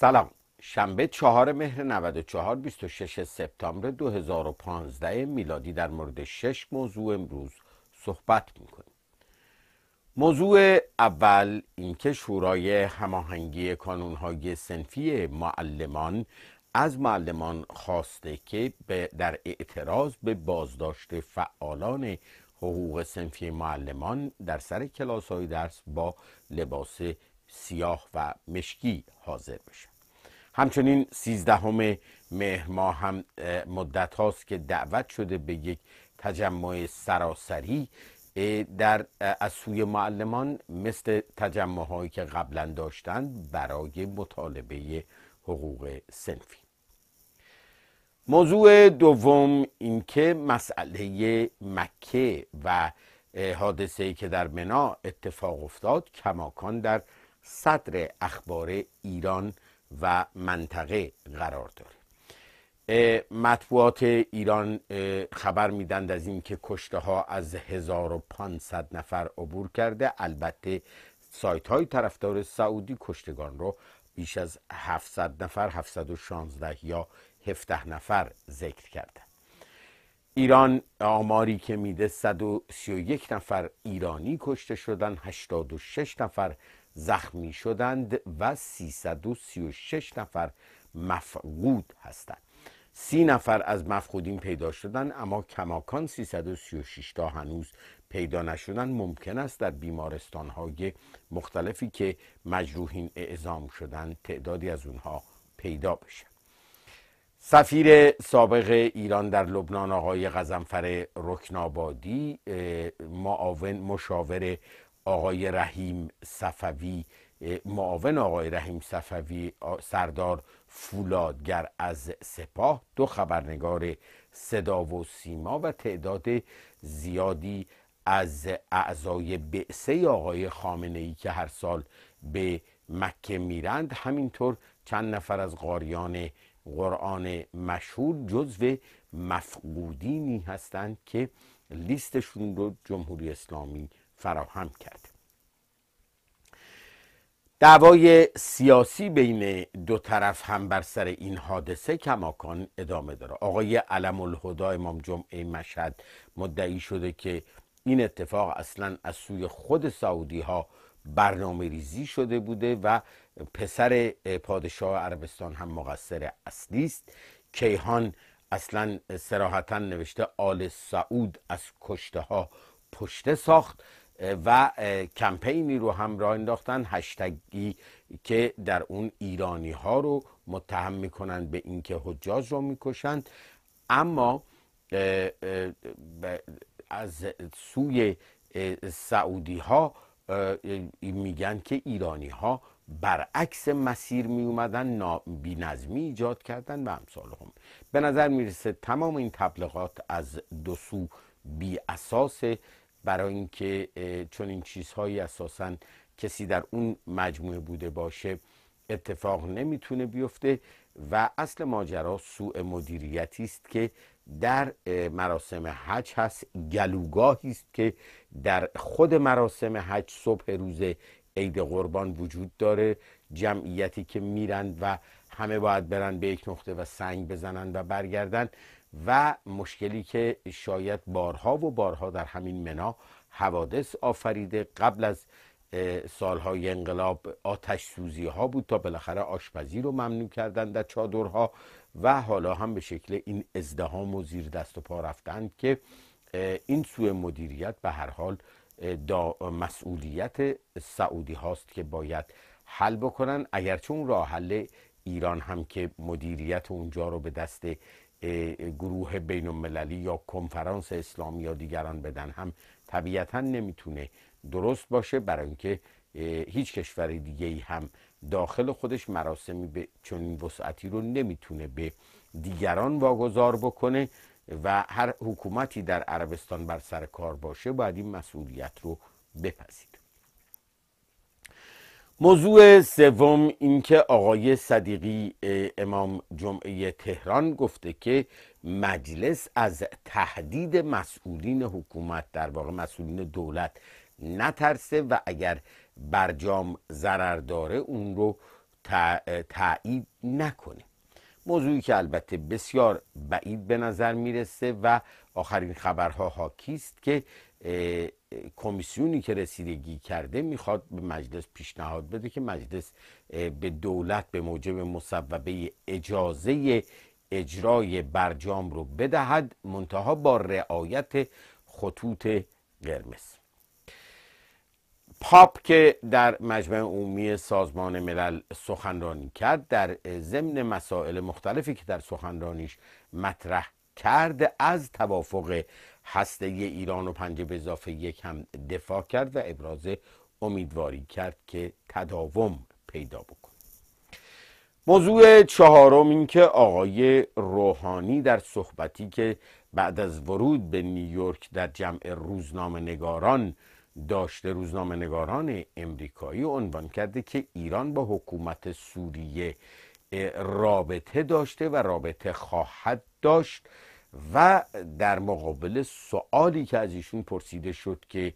سلام. شنبه چهار مهر 94 26 سپتامبر 2015 میلادی در مورد شش موضوع امروز صحبت می‌کنیم. موضوع اول اینکه شورای هماهنگی کانونهای سنفی معلمان از معلمان خواسته که در اعتراض به بازداشت فعالان حقوق سنفی معلمان در سر کلاس های درس با لباس سیاه و مشکی حاضر بشه. همچنین سیزدهم مهر ماه هم مدت هاست که دعوت شده به یک تجمع سراسری در از سوی معلمان مثل تجمع هایی که قبلا داشتند برای مطالبه حقوق سنفی. موضوع دوم اینکه مسئله مکه و حادثه که در منا اتفاق افتاد کماکان در صدر اخبار ایران و منطقه قرار داره. مطبوعات ایران خبر میدند از اینکه کشته ها از 1500 نفر عبور کرده. البته سایت های طرفدار سعودی کشتگان رو بیش از 700 نفر 716 یا 17 نفر ذکر کرده ایران آماری که میده 131 نفر ایرانی کشته شدن 86 نفر زخمی شدند و 336 نفر مفقود هستند. سی نفر از مفقودین پیدا شدن اما کماکان 336 تا هنوز پیدا نشدن. ممکن است در بیمارستان های مختلفی که مجروحین اعزام شدن تعدادی از اونها پیدا بشه. سفیر سابق ایران در لبنان آقای غزنفر رکنابادی معاون مشاور آقای رحیم صفوی معاون آقای رحیم صفوی سردار فولادگر از سپاه دو خبرنگار صدا و سیما و تعداد زیادی از اعضای بعثه آقای خامنه ای که هر سال به مکه میرند. همینطور چند نفر از قاریان قرآن مشهور جزو مفقودینی هستند که لیستشون رو جمهوری اسلامی فراهم کرد. دعوای سیاسی بین دو طرف هم بر سر این حادثه کماکان ادامه داره. آقای علم الهدا امام جمعه مشهد مدعی شده که این اتفاق اصلا از سوی خود سعودی ها برنامه ریزی شده بوده و پسر پادشاه عربستان هم مقصر اصلی است. کیهان اصلا سراحتا نوشته آل سعود از کشته ها پشته ساخت و کمپینی رو هم راه انداختن هشتگی که در اون ایرانی ها رو متهم می‌کنن به اینکه حجاج رو می‌کشند. اما از سوی سعودی ها میگن که ایرانی ها برعکس مسیر می اومدن بی نظمی ایجاد کردن و امثال هم. به نظر می‌رسه تمام این تبلیغات از دو سو بی اساس برای اینکه چون این چیزهایی اساسا کسی در اون مجموعه بوده باشه اتفاق نمی‌تونه بیفته و اصل ماجرا سوء مدیریتی است که در مراسم حج هست. گلوگاهی است که در خود مراسم حج صبح روز عید قربان وجود داره. جمعیتی که میرند و همه باید برن به یک نقطه و سنگ بزنن و برگردن. و مشکلی که شاید بارها و بارها در همین منا حوادث آفریده. قبل از سالهای انقلاب آتش سوزی ها بود تا بالاخره آشپزی رو ممنوع کردن در چادرها. و حالا هم به شکل این ازدهام و زیر دست و پا رفتن که این سوء مدیریت به هر حال دا مسئولیت سعودی هاست که باید حل بکنن. اگرچه اون راه حل ایران هم که مدیریت اونجا رو به دست گروه بین المللی یا کنفرانس اسلامی یا دیگران بدن هم طبیعتا نمی‌تونه درست باشه. برای اینکه هیچ کشور دیگه ای هم داخل خودش مراسمی به چنین وسعتی رو نمی‌تونه به دیگران واگذار بکنه و هر حکومتی در عربستان بر سر کار باشه باید این مسئولیت رو بپذیر موضوع سوم اینکه آقای صدیقی امام جمعه تهران گفته که مجلس از تهدید مسئولین حکومت در واقع مسئولین دولت نترسه و اگر برجام ضرر داره اون رو تایید نکنه. موضوعی که البته بسیار بعید به نظر می‌رسه و آخرین خبرها حاکی است که کمیسیونی که رسیدگی کرده می‌خواد به مجلس پیشنهاد بده که مجلس به دولت به موجب مصوبه اجازه اجرای برجام رو بدهد منتها با رعایت خطوط قرمز. پاپ که در مجمع عمومی سازمان ملل سخنرانی کرد در ضمن مسائل مختلفی که در سخنرانیش مطرح کرد از توافق هسته ایران و پنج به اضافه یک هم دفاع کرد و ابراز امیدواری کرد که تداوم پیدا بکن موضوع چهارم این که آقای روحانی در صحبتی که بعد از ورود به نیویورک در جمع روزنامه نگاران داشته روزنامه نگاران امریکایی عنوان کرده که ایران با حکومت سوریه رابطه داشته و رابطه خواهد داشت و در مقابل سوالی که از ایشون پرسیده شد که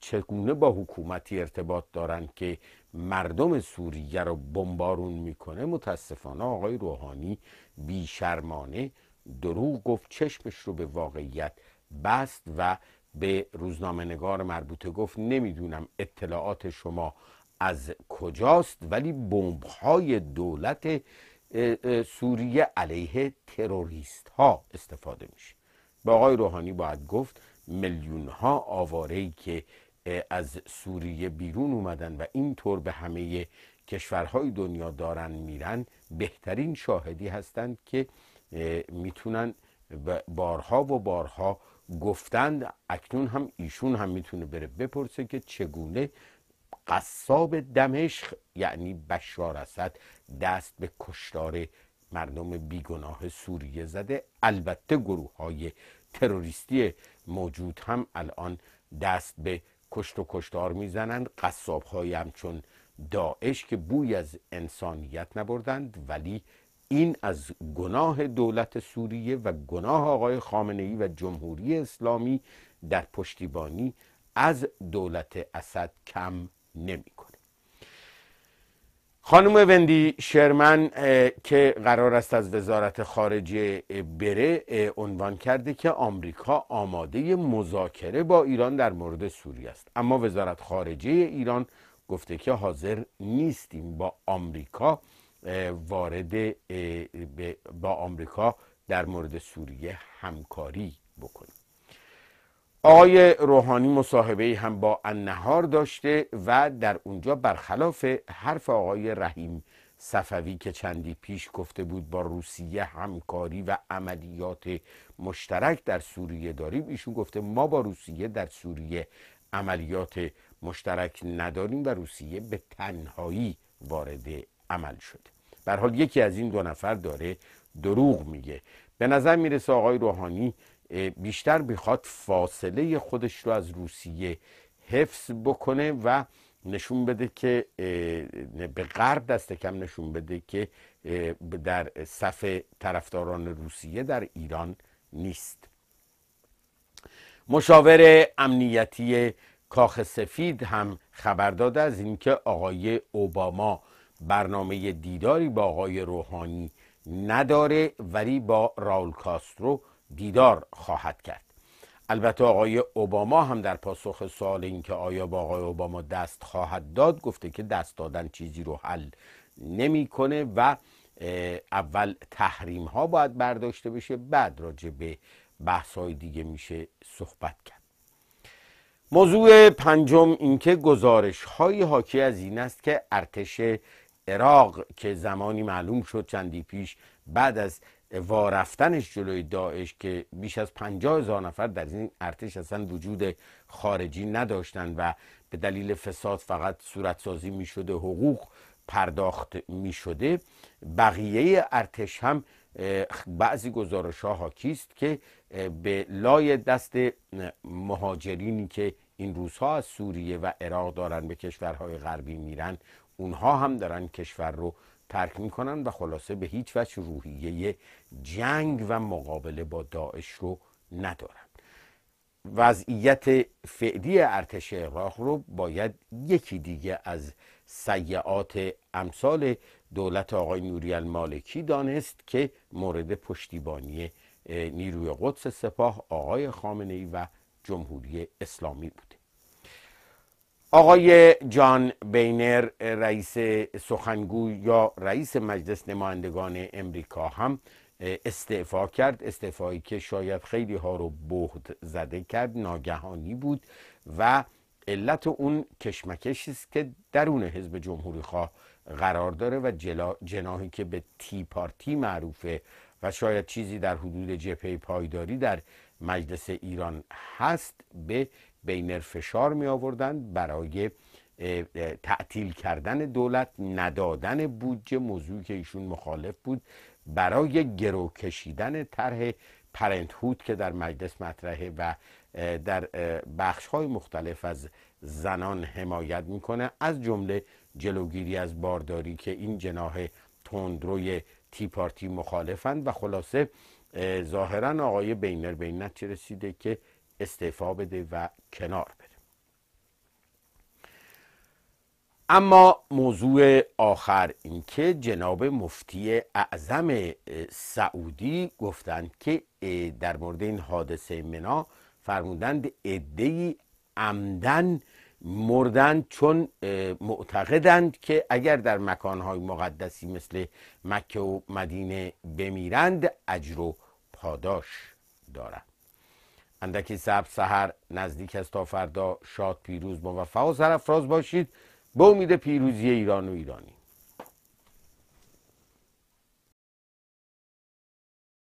چگونه با حکومتی ارتباط دارند که مردم سوریه رو بمبارون می‌کنه متاسفانه آقای روحانی بیشرمانه دروغ گفت چشمش رو به واقعیت بست و به روزنامه نگار مربوطه گفت نمی‌دونم اطلاعات شما از کجاست ولی بمب های دولت سوریه علیه تروریست ها استفاده میشه. با آقای روحانی باید گفت میلیون ها آواره که از سوریه بیرون اومدن و اینطور به همه کشورهای دنیا دارن میرن بهترین شاهدی هستند که می‌تونن بارها و بارها گفتند اکنون هم ایشون هم می‌تونه بره. بپرسه که چگونه قصاب دمشق یعنی بشار اسد دست به کشتار مردم بیگناه سوریه زده. البته گروه های تروریستی موجود هم الان دست به کشت و کشتار می‌زنند. قصاب های همچون داعش که بوی از انسانیت نبردند ولی این از گناه دولت سوریه و گناه آقای خامنه ای و جمهوری اسلامی در پشتیبانی از دولت اسد کم نمی‌کنه. خانم وندی شرمن که قرار است از وزارت خارجه بره عنوان کرده که آمریکا آماده مذاکره با ایران در مورد سوریه است. اما وزارت خارجه ایران گفته که حاضر نیستیم با آمریکا وارد با آمریکا در مورد سوریه همکاری بکنیم. آقای روحانی مصاحبه هم با النهار داشته و در اونجا برخلاف حرف آقای رحیم صفوی که چندی پیش گفته بود با روسیه همکاری و عملیات مشترک در سوریه داریم ایشون گفته ما با روسیه در سوریه عملیات مشترک نداریم و روسیه به تنهایی وارد عمل شده. بر حال یکی از این دو نفر داره دروغ میگه. به نظر می‌رسه آقای روحانی بیشتر می‌خواد فاصله خودش رو از روسیه حفظ بکنه و نشون بده که به غرب دست کم نشون بده که در صف طرفداران روسیه در ایران نیست. مشاور امنیتی کاخ سفید هم خبر داده از اینکه آقای اوباما برنامه دیداری با آقای روحانی نداره ولی با راول کاسترو دیدار خواهد کرد. البته آقای اوباما هم در پاسخ سوال اینکه آیا با آقای اوباما دست خواهد داد گفته که دست دادن چیزی رو حل نمی‌کنه و اول تحریم ها باید برداشته بشه بعد راجع به بحث های دیگه میشه صحبت کرد. موضوع پنجم اینکه گزارش های حاکی از این است که ارتش عراق که زمانی معلوم شد چندی پیش بعد از وارفتنش جلوی داعش که بیش از پنجاه هزار نفر در این ارتش اصلا وجود خارجی نداشتند و به دلیل فساد فقط صورتسازی می شده حقوق پرداخت می شده بقیه ارتش هم بعضی گزارش ها حاکیست که به لای دست مهاجرینی که این روزها از سوریه و عراق دارن به کشورهای غربی میرن اونها هم دارن کشور رو ترک می‌کنن و خلاصه به هیچ وجه روحیه جنگ و مقابله با داعش رو ندارن. وضعیت فعلی ارتش عراق رو باید یکی دیگه از سیعات امثال دولت آقای نوری المالکی دانست که مورد پشتیبانی نیروی قدس سپاه آقای خامنه ای و جمهوری اسلامی بوده آقای جان بینر رئیس سخنگوی یا رئیس مجلس نمایندگان امریکا هم استعفا کرد. استعفایی که شاید خیلی ها رو بهد زده کرد ناگهانی بود و علت اون کشمکشی است که درون حزب جمهوری خواه قرار داره و جناهی که به تی پارتی معروفه و شاید چیزی در حدود جپه پایداری در مجلس ایران هست به بینر فشار می آوردن برای تعطیل کردن دولت ندادن بودجه موضوعی که ایشون مخالف بود برای گرو کشیدن طرح پرنتهود که در مجلس مطرحه و در بخش های مختلف از زنان حمایت می‌کنه. از جمله جلوگیری از بارداری که این جناح تندروی تی پارتی مخالفند و خلاصه ظاهرا آقای بینر به این نتیجه رسیده که استعفا بده و کنار بره اما موضوع آخر اینکه جناب مفتی اعظم سعودی گفتند که در مورد این حادثه منا فرمودند ادهی عمدن مردند چون معتقدند که اگر در مکانهای مقدسی مثل مکه و مدینه بمیرند اجر و پاداش دارند. اندکی سب سحر نزدیک از تا فردا شاد پیروز موفق و سرفراز باشید به امید پیروزی ایران و ایرانی.